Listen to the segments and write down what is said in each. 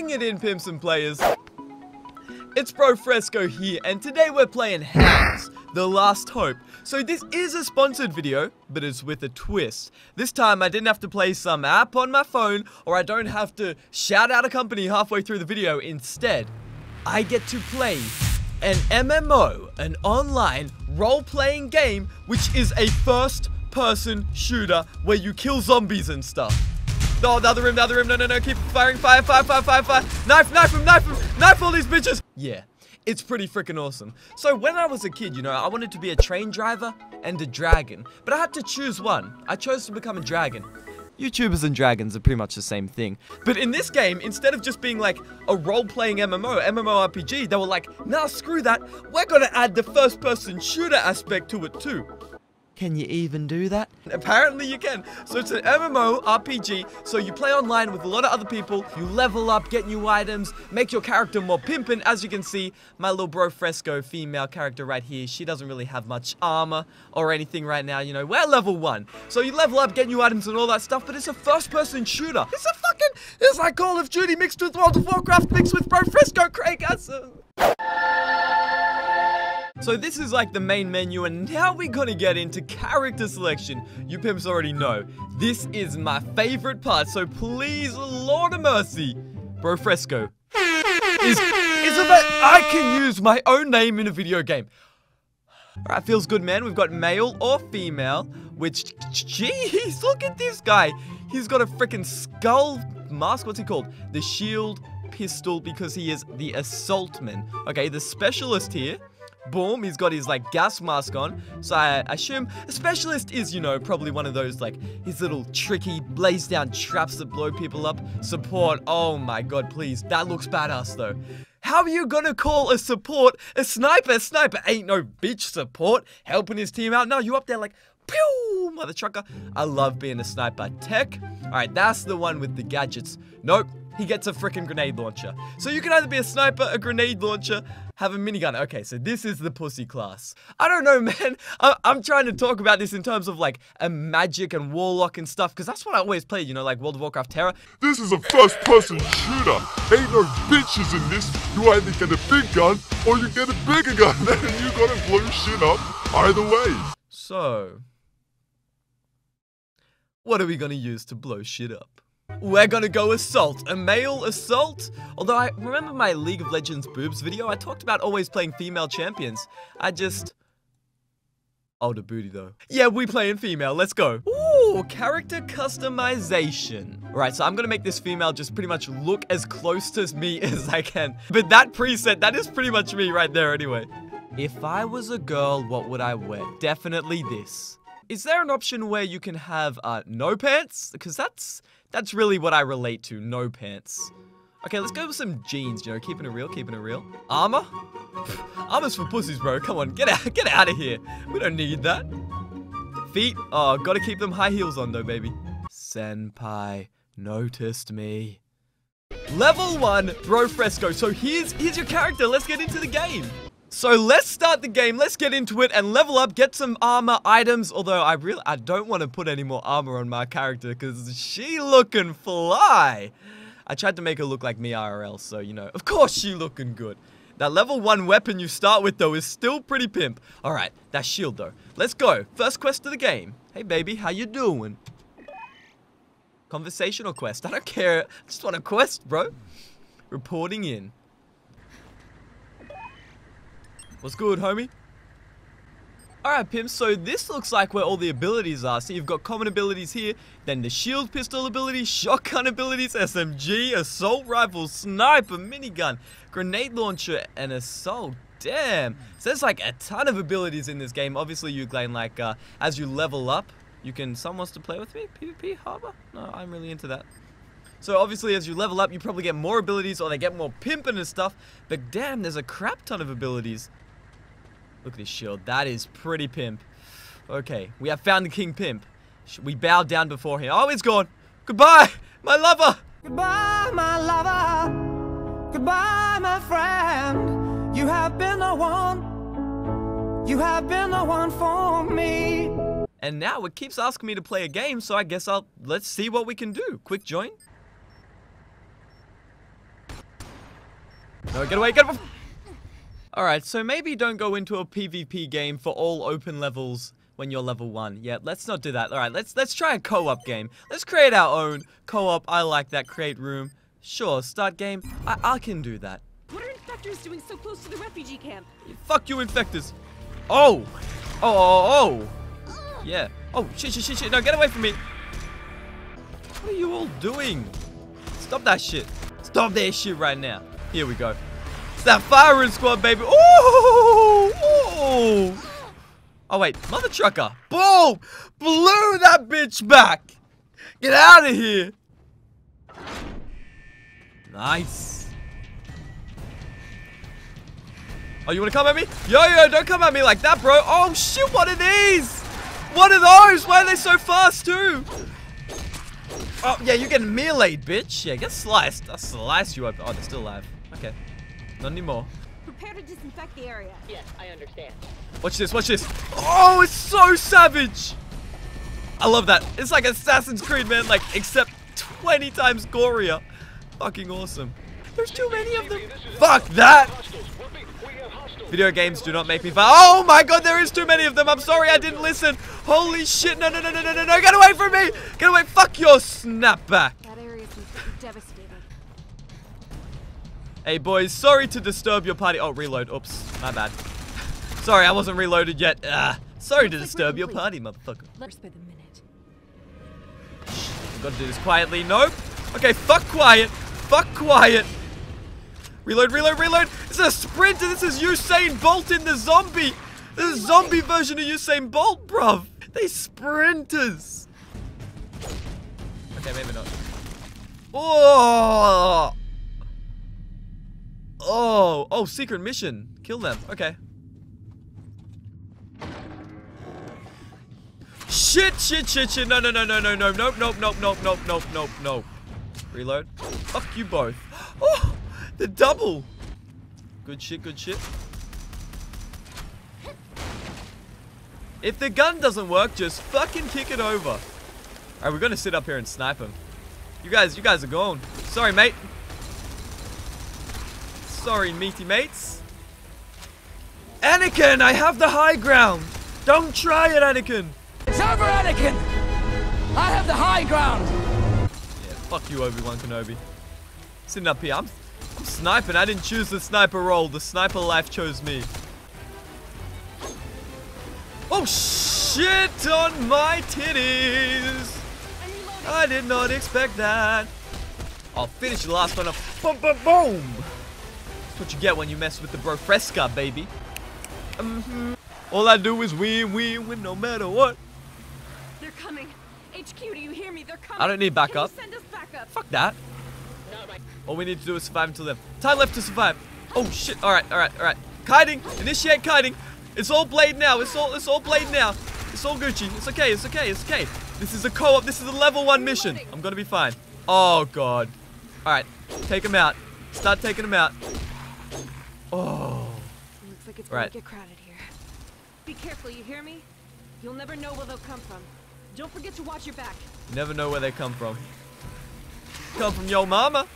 Bring it in, pimps and players. It's Bro Fresco here, and today we're playing Hounds, The Last Hope. So this is a sponsored video, but it's with a twist. This time I didn't have to play some app on my phone, or I don't have to shout out a company halfway through the video. Instead, I get to play an MMO, an online role-playing game, which is a first-person shooter where you kill zombies and stuff. Oh, the other room, the other room. No, no, no. Keep firing. Fire, fire, fire, fire, fire. Knife, knife him, knife him. Knife all these bitches. Yeah, it's pretty freaking awesome. So when I was a kid, you know, I wanted to be a train driver and a dragon. But I had to choose one. I chose to become a dragon. YouTubers and dragons are pretty much the same thing. But in this game, instead of just being like a role-playing MMO, MMORPG, they were like, nah, screw that. We're gonna add the first-person shooter aspect to it too. Can you even do that? Apparently you can. So it's an MMO RPG. So you play online with a lot of other people. You level up, get new items, make your character more pimpin'. As you can see, my little bro Fresco female character right here, she doesn't really have much armor or anything right now. You know, we're level one. So you level up, get new items and all that stuff, but it's a first person shooter. It's a fucking, it's like Call of Duty mixed with World of Warcraft mixed with bro Fresco Craig. That's so this is like the main menu and now we're gonna get into character selection. You pimps already know. This is my favorite part, so please, Lord of mercy, Bro Fresco, is, is that I can use my own name in a video game. Alright, feels good, man. We've got male or female, which, jeez, look at this guy. He's got a freaking skull mask. What's he called? The shield pistol because he is the assaultman. Okay, the specialist here Boom, he's got his like gas mask on. So I assume a specialist is, you know, probably one of those like his little tricky blaze down traps that blow people up. Support. Oh my god, please. That looks badass though. How are you gonna call a support a sniper? A sniper ain't no bitch support helping his team out. No, you up there like, pew, mother trucker. I love being a sniper. Tech. All right, that's the one with the gadgets. Nope, he gets a freaking grenade launcher. So you can either be a sniper, a grenade launcher, have a minigun. Okay, so this is the pussy class. I don't know, man. I am trying to talk about this in terms of like a magic and warlock and stuff, because that's what I always played, you know, like World of Warcraft Tera. This is a first-person shooter. Ain't no bitches in this. You either get a big gun or you get a bigger gun, and you gotta blow shit up either way. So, what are we gonna use to blow shit up? We're gonna go assault. A male assault? Although I remember my League of Legends boobs video, I talked about always playing female champions. I just... Older booty though. Yeah, we playing female. Let's go. Ooh, character customization. Right, so I'm gonna make this female just pretty much look as close to me as I can. But that preset, that is pretty much me right there anyway. If I was a girl, what would I wear? Definitely this. Is there an option where you can have uh, no pants? Because that's that's really what I relate to, no pants. Okay, let's go with some jeans, you know, keeping it real, keeping it real. Armor? Armor's for pussies, bro. Come on, get out, get out of here. We don't need that. Feet? Oh, gotta keep them high heels on though, baby. Senpai noticed me. Level 1, Bro Fresco. So here's, here's your character. Let's get into the game. So let's start the game, let's get into it and level up, get some armor items, although I really, I don't want to put any more armor on my character because she looking fly. I tried to make her look like me IRL, so you know, of course she looking good. That level 1 weapon you start with though is still pretty pimp. Alright, that shield though. Let's go, first quest of the game. Hey baby, how you doing? Conversational quest, I don't care, I just want a quest bro. Reporting in. What's good, homie? Alright, Pimp, so this looks like where all the abilities are. So you've got common abilities here, then the shield pistol abilities, shotgun abilities, SMG, assault rifle, sniper, minigun, grenade launcher, and assault. Damn. So there's like a ton of abilities in this game. Obviously, you gain like, uh, as you level up, you can, someone wants to play with me? PvP Harbor? No, I'm really into that. So obviously as you level up, you probably get more abilities or they get more pimping and stuff. But damn, there's a crap ton of abilities. Look at this shield. That is pretty pimp. Okay, we have found the king pimp. We bow down before him. Oh, he's gone. Goodbye, my lover. Goodbye, my lover. Goodbye, my friend. You have been the one. You have been the one for me. And now it keeps asking me to play a game, so I guess I'll let's see what we can do. Quick join. No, get away, get away. Alright, so maybe don't go into a PvP game for all open levels when you're level 1. Yeah, let's not do that. Alright, let's let's try a co-op game. Let's create our own co-op. I like that. Create room. Sure, start game. I, I can do that. What are infectors doing so close to the refugee camp? Fuck you, infectors. Oh! Oh, oh, oh! oh. Yeah. Oh, shit, shit, shit, shit. No, get away from me. What are you all doing? Stop that shit. Stop that shit right now. Here we go. It's that firing squad, baby. Ooh! Ooh! Oh, wait. Mother trucker. Boom! Blew that bitch back. Get out of here. Nice. Oh, you want to come at me? Yo, yo, don't come at me like that, bro. Oh, shit, what are these? What are those? Why are they so fast, too? Oh, yeah, you're getting meleeed, bitch. Yeah, get sliced. I'll slice you open. Oh, they're still alive. Okay. Not anymore. Prepare to disinfect the area. Yes, I understand. Watch this, watch this. Oh, it's so savage. I love that. It's like Assassin's Creed, man. Like, except 20 times gorier. Fucking awesome. There's too many of them. Fuck that. Video games do not make me fun. Oh my god, there is too many of them. I'm sorry I didn't listen. Holy shit. No, no, no, no, no, no, no. Get away from me. Get away. Fuck your snapback. Hey, boys. Sorry to disturb your party. Oh, reload. Oops. My bad. sorry, I wasn't reloaded yet. Ah, sorry to like disturb your party, motherfucker. Let's by the minute. Gotta do this quietly. Nope. Okay, fuck quiet. Fuck quiet. Reload, reload, reload. This is a sprinter. This is Usain Bolt in the zombie. The zombie version of Usain Bolt, bruv. They sprinters. Okay, maybe not. Oh. Oh. Oh, secret mission. Kill them. Okay. Shit, shit, shit, shit. No, no, no, no, no, no, nope, nope, nope, nope, nope, nope, nope, nope. Reload. Fuck you both. Oh, the double. Good shit, good shit. If the gun doesn't work, just fucking kick it over. Alright, we're gonna sit up here and snipe him. You guys, you guys are gone. Sorry, mate. Sorry, meaty mates. Anakin, I have the high ground. Don't try it, Anakin. It's over, Anakin! I have the high ground! Yeah, fuck you, Obi-Wan Kenobi. Sitting up here, I'm, I'm sniping. I didn't choose the sniper role. The sniper life chose me. Oh, shit on my titties. I did not expect that. I'll finish the last one up. Boom, boom, boom. What you get when you mess with the bro fresca, baby. Mhm. All I do is win, win, win, no matter what. They're coming. HQ, do you hear me? They're coming. I don't need backup. send us backup? Fuck that. All we need to do is survive until then. Time left to survive. Oh shit. Alright, alright, alright. Kiting. Initiate kiting. It's all blade now. It's all it's all blade now. It's all Gucci. It's okay, it's okay, it's okay. This is a co-op. This is a level one mission. I'm gonna be fine. Oh god. Alright. Take him out. Start taking him out. Oh. Looks like it's Right. gonna get crowded here. Be careful, you hear me? You'll never know where they'll come from. Don't forget to watch your back. You never know where they come from. Come from yo mama.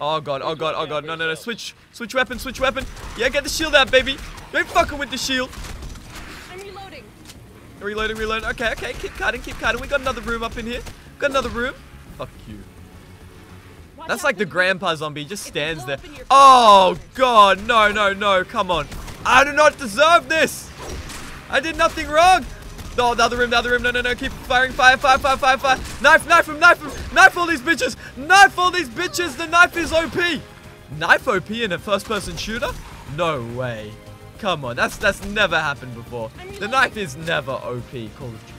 Oh god, oh god, oh god. No, no, no. Switch, switch weapon, switch weapon. Yeah, get the shield out, baby. You ain't fucking with the shield. I'm reloading. Reloading, reloading. Okay, okay. Keep cutting, keep cutting. We got another room up in here. Got another room. Fuck you. That's like the grandpa zombie. Just stands there. up in your Oh god, no, no, no. Come on. I do not deserve this. I did nothing wrong. Oh, the other room, the other room. No, no, no. Keep firing. Fire, fire, fire, fire, fire. Knife, knife him, knife him. Knife all these bitches. Knife all these bitches. The knife is OP. Knife OP in a first-person shooter? No way. Come on, that's that's never happened before. The knife is never OP. Call of Duty.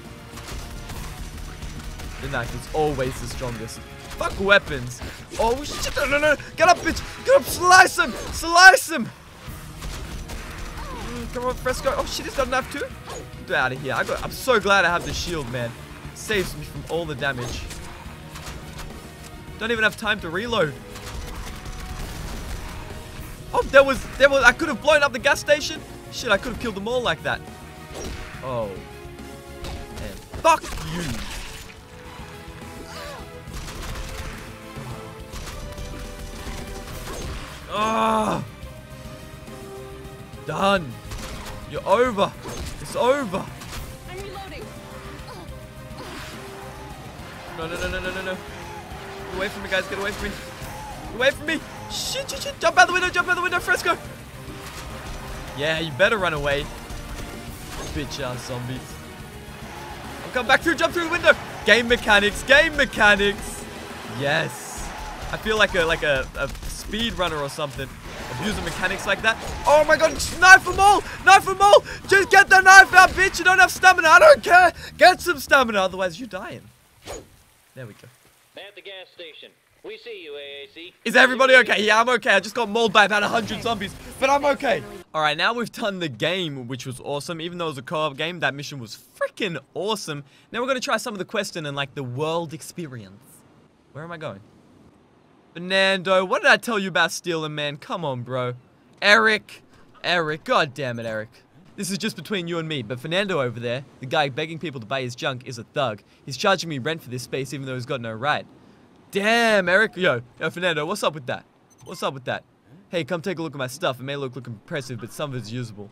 The knife is always the strongest. Fuck weapons. Oh shit! No, no, no! Get up, bitch! Get up! Slice him! Slice him! Mm, come on, Fresco. Oh shit! He's got a knife too. Get out of here! I got. I'm so glad I have the shield, man. Saves me from all the damage. Don't even have time to reload. Oh, there was, there was. I could have blown up the gas station. Shit! I could have killed them all like that. Oh. Man. Fuck you. Ah! Done. You're over. It's over. I'm reloading. No, no, no, no, no, no, no. Get away from me, guys. Get away from me. Get away from me. Shit, shit, shit. Jump out the window. Jump out the window, Fresco. Yeah, you better run away. Bitch ass zombies. I'll come back through. Jump through the window. Game mechanics. Game mechanics. Yes. I feel like a like a, a speed runner or something. Abusing mechanics like that. Oh my god, knife them all! Knife them all! Just get the knife out, bitch! You don't have stamina. I don't care. Get some stamina, otherwise you're dying. There we go. At the gas station. We see you, AAC. Is everybody okay? Yeah, I'm okay. I just got mauled by about 100 zombies, but I'm okay. All right, now we've done the game, which was awesome. Even though it was a co-op game, that mission was freaking awesome. Now we're going to try some of the question and like the world experience. Where am I going? Fernando, what did I tell you about stealing, man? Come on, bro. Eric. Eric. God damn it, Eric. This is just between you and me, but Fernando over there, the guy begging people to buy his junk, is a thug. He's charging me rent for this space even though he's got no right. Damn, Eric. Yo, yo, Fernando, what's up with that? What's up with that? Hey, come take a look at my stuff. It may look, look impressive, but some of it's usable.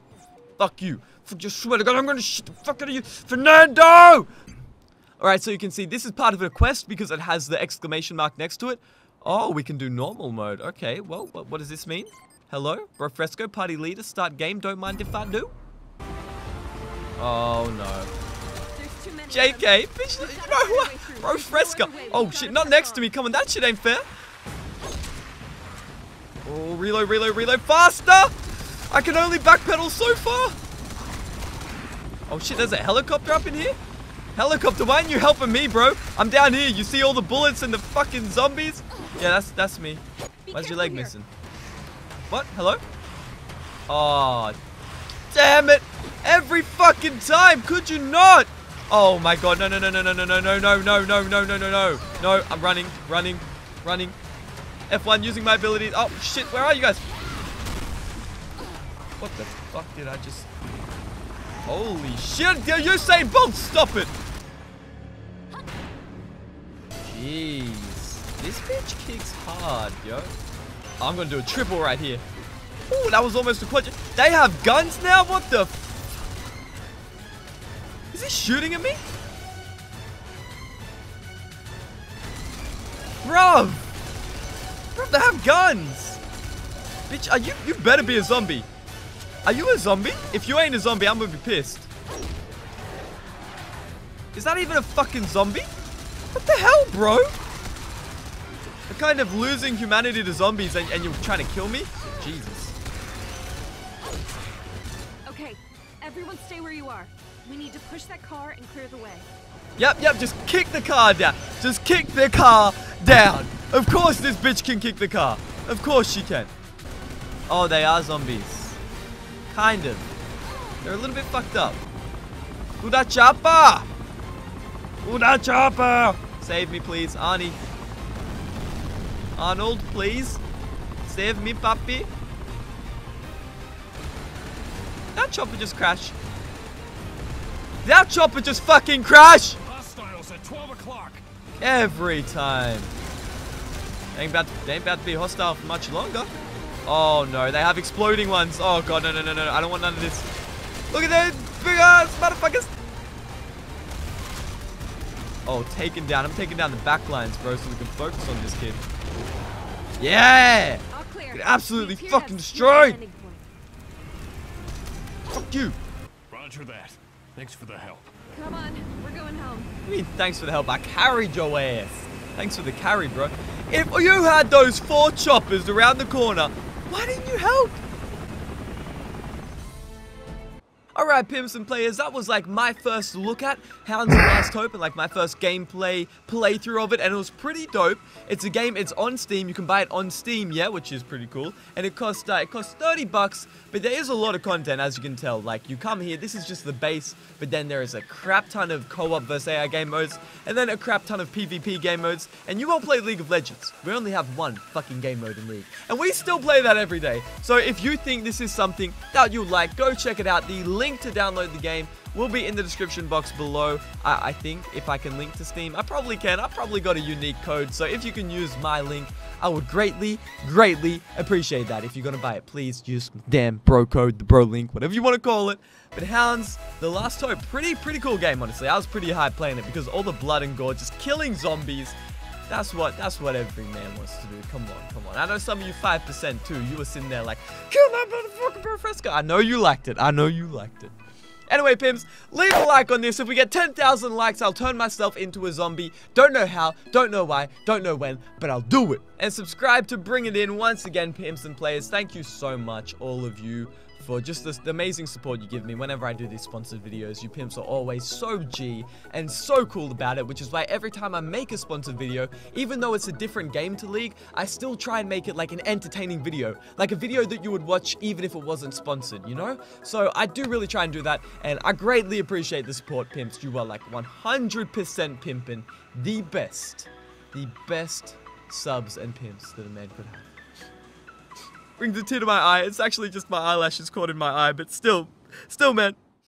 Fuck you. Fuck, swear to God, I'm gonna shit the fuck out of you. Fernando! Alright, so you can see this is part of a quest because it has the exclamation mark next to it. Oh, we can do normal mode. Okay, well, what, does this mean? Hello? Bro Fresco, party leader, start game, don't mind if I do? Oh, no. JK, bitch, you Oh shit, not next to me. Come on, that shit ain't fair. Oh, reload, reload, reload faster! I can only backpedal so far. Oh shit, there's a helicopter up in here? Helicopter, why aren't you helping me, bro? I'm down here. You see all the bullets and the fucking zombies? Yeah, that's that's me. Be Why's your leg here. missing? What? Hello? Oh, damn it! Every fucking time, could you not? Oh my god, no, no, no, no, no, no, no, no, no, no, no, no, no, no, no. No, I'm running, running, running. F1 using my abilities. Oh shit, where are you guys? What the fuck did I just... Holy shit, you Usain Bolt, stop it! Jeez. This bitch kicks hard, yo. I'm gonna do a triple right here. Oh, that was almost a quadru- They have guns now? What the Is he shooting at me? Bruv! Bruv, they have guns! Bitch, are you- you better be a zombie. Are you a zombie? If you ain't a zombie, I'm gonna be pissed. Is that even a fucking zombie? What the hell, bro? Kind of losing humanity to zombies and, and you're trying to kill me? Jesus. Okay, everyone stay where you are. We need to push that car and clear the way. Yep, yep, just kick the car down. Just kick the car down. Of course this bitch can kick the car. Of course she can. Oh, they are zombies. Kind of. They're a little bit fucked up. Uda chopper! Uda chopper! Save me, please. Arnie. Arnold, please. Save me, puppy. That chopper just crashed. That chopper just fucking crashed! Hostiles at 12 o'clock. Every time. They ain't, about to, they ain't about to be hostile for much longer. Oh no, they have exploding ones. Oh god, no, no, no, no. I don't want none of this. Look at those big ass motherfuckers. Oh, taken down. I'm taking down the back lines, bro, so we can focus on this kid. Yeah! Get absolutely We appear to fucking have destroyed. Fuck you. Roger that. Thanks for the help. Come on, we're going home. I mean, thanks for the help. I carried your ass. Thanks for the carry, bro. If you had those four choppers around the corner, why didn't you help? Alright, pimps and players, that was like my first look at Hounds of Last Hope and like my first gameplay playthrough of it, and it was pretty dope. It's a game, it's on Steam, you can buy it on Steam, yeah, which is pretty cool. And it costs, uh, it costs 30 bucks, but there is a lot of content, as you can tell. Like, you come here, this is just the base, but then there is a crap ton of co-op versus AI game modes, and then a crap ton of PvP game modes, and you won't play League of Legends. We only have one fucking game mode in League. And we still play that every day. So if you think this is something that you like, go check it out. The link link to download the game will be in the description box below. I, I think if I can link to Steam, I probably can. I probably got a unique code, so if you can use my link, I would greatly, greatly appreciate that. If you're gonna buy it, please use damn bro code, the bro link, whatever you want to call it. But Hounds, The Last Hope, pretty, pretty cool game, honestly. I was pretty hyped playing it because all the blood and gore, just killing zombies. That's what that's what every man wants to do. Come on, come on. I know some of you 5% too. You were sitting there like, kill that motherfucker, bro Fresco. I know you liked it. I know you liked it. Anyway, pimps, leave a like on this. If we get 10,000 likes, I'll turn myself into a zombie. Don't know how, don't know why, don't know when, but I'll do it. And subscribe to bring it in once again, pimps and players. Thank you so much, all of you for just this, the amazing support you give me whenever I do these sponsored videos. You pimps are always so G and so cool about it, which is why every time I make a sponsored video, even though it's a different game to League, I still try and make it like an entertaining video. Like a video that you would watch even if it wasn't sponsored, you know? So I do really try and do that, and I greatly appreciate the support, pimps. You are like 100% pimping the best, the best subs and pimps that a man could have brings a tear to my eye. It's actually just my eyelashes caught in my eye, but still, still, man,